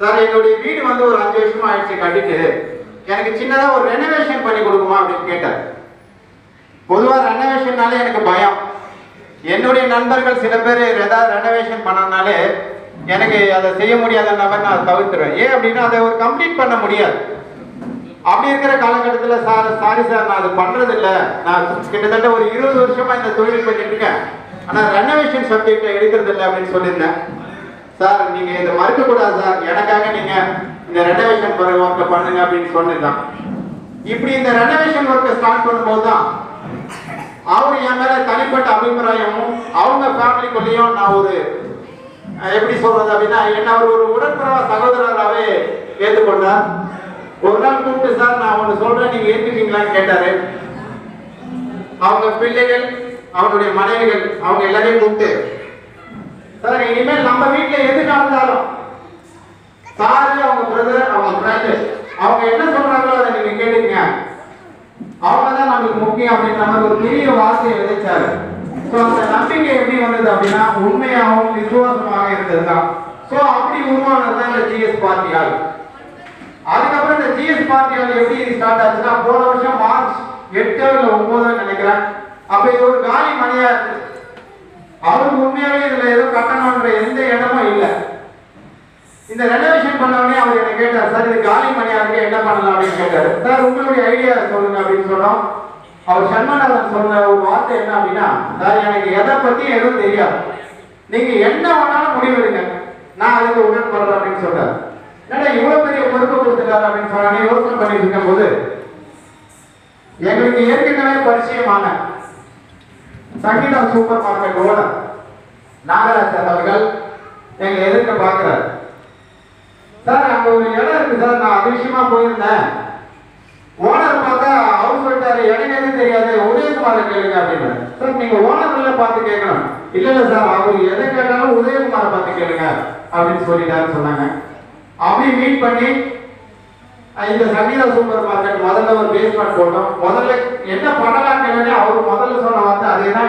Sir என்னுடைய வீடு வந்து ஒரு அஞ்சு வருஷமா ஆயிடுச்சு கட்டிட்டு. எனக்கு சின்னதா ஒரு ரெனோவேஷன் பண்ணி கொடுக்குமா அப்படின்னு கேட்டார் பொதுவா ரெனோவேஷன்னாலே எனக்கு பயம். என்னுடைய நண்பர்கள் சில பேர் ஏதாவது ரெனோவேஷன் பண்ணனாலே எனக்கு அதை செய்ய முடியாத நபர் நான் தவிர்த்துருவேன். ஏன் அப்படின்னா அதை ஒரு கம்ப்ளீட் பண்ண முடியாது. அப்படி இருக்கிற காலகட்டத்தில் சார் சாரி சார் நான் அது பண்ணுறதில்ல நான் கிட்டத்தட்ட ஒரு இருபது வருஷமா இந்த தொழில் பண்ணிட்டு இருக்கேன். ஆனால் ரெனோவேஷன் சப்ஜெக்டை எடுக்கிறது இல்லை அப்படின்னு சொல்லியிருந்தேன். சார் நீங்க இதை மறுக்க கூடாது சார். எனக்காக நீங்க இந்த ரெனோவேஷன் ஒர்க்கை பண்ணுங்க அப்படின்னு சொன்னதுதான். இப்படி இந்த ரெனோவேஷன் ஒர்க்கை ஸ்டார்ட் பண்ணும்போது தான் அவர் என் மேல தனிப்பட்ட அபிப்பிராயமும் அவங்க ஃபேமிலிக்குள்ளேயும் நான் ஒரு எப்படி சொல்றது அப்படின்னா என்ன அவர் ஒரு உடன்பிறவா சகோதரராகவே ஏற்றுக்கொண்டார். ஒரு நாள் கூப்பிட்டு சார் நான் ஒன்று சொல்றேன். நீங்க ஏற்றுக்கீங்களான்னு கேட்டாரு. அவங்க பிள்ளைகள் அவனுடைய மனைவிகள் அவங்க எல்லாரையும் கூப்பிட்டு சார் இனிமேல் நம்ம வீட்டுல எது நடந்தாலும் சாரு அவங்க பிரதர் அவங்க ஃப்ரெண்டு அவங்க என்ன சொல்றாங்களோ அதை நீங்க கேட்டுக்கங்க. அவங்க தான் நமக்கு முக்கியம் அப்படின்ற மாதிரி ஒரு பெரிய வார்த்தையை விதைச்சாரு. ஸோ அந்த நம்பிக்கை எப்படி வந்தது அப்படின்னா உண்மையாகவும் விசுவாசமாக இருந்ததுதான். ஸோ அப்படி உருவானது தான் இந்த ஜிஎஸ் பார்ட்டியால் அதுக்கப்புறம் இந்த ஜிஎஸ் பார்ட்டியால் எப்படி ஸ்டார்ட் ஆச்சுன்னா போன வருஷம் மார்ச் எட்டு இல்லை ஒன்பது நினைக்கிறேன். அப்ப இது ஒரு காலி மணியா இருக்கு அவருக்கு உண்மையாவே இதுல ஏதோ கட்டணம்ன்ற எந்த இடமும் இல்லை. இந்த ரெனோவேஷன் பண்ண அவர் என்ன கேட்டார் சார் இது காலி மணியா இருக்கு என்ன பண்ணலாம்? அப்படின்னு கேட்டார். சார் உங்களுடைய ஐடியா சொல்லுங்க அப்படின்னு சொன்னோம். அவர் சண்மநாதன் சொன்ன ஒரு வார்த்தை என்ன அப்படின்னா சார் எனக்கு எதை பத்தி எதுவும் தெரியாது. நீங்க என்ன வேணாலும் முடிவெடுங்க. நான் அதுக்கு உடன்படுறேன் அப்படின்னு சொல்றாரு என்னடா இவ்வளவு பெரிய பொறுப்பு கொடுத்துட்டாரு அப்படின்னு சொன்னாங்க யோசனை பண்ணிட்டு இருக்கும் போது எங்களுக்கு ஏற்கனவே பரிச்சயமான Sangeetha super market owner Nagaraj அவர்கள் எங்க எதிர்க்க பாக்குறாரு சார் அங்க ஒரு இடம் இருக்கு சார். நான் அதிசயமா போயிருந்தேன். ஓனர் பார்த்தா அவர் சொல்லிட்டாரு எனக்கு எதுவும் தெரியாது. உதயகுமாரை கேளுங்க அப்படின்னு. சார் நீங்க ஓனர்ல பார்த்து கேட்கணும். இல்ல இல்ல சார் அவர் எதை கேட்டாலும் உதயகுமாரை பார்த்து கேளுங்க அப்படின்னு சொல்லிட்டாரு சொன்னாங்க. அப்படி மீட் பண்ணி இந்த சங்கீதா சூப்பர் மார்க்கெட் முதல்ல ஒரு பேஸ்மெண்ட் போட்டோம். முதல்ல என்ன பண்ணலாம் கேட்டே அவர் முதல்ல சொன்ன வந்து அதே தான்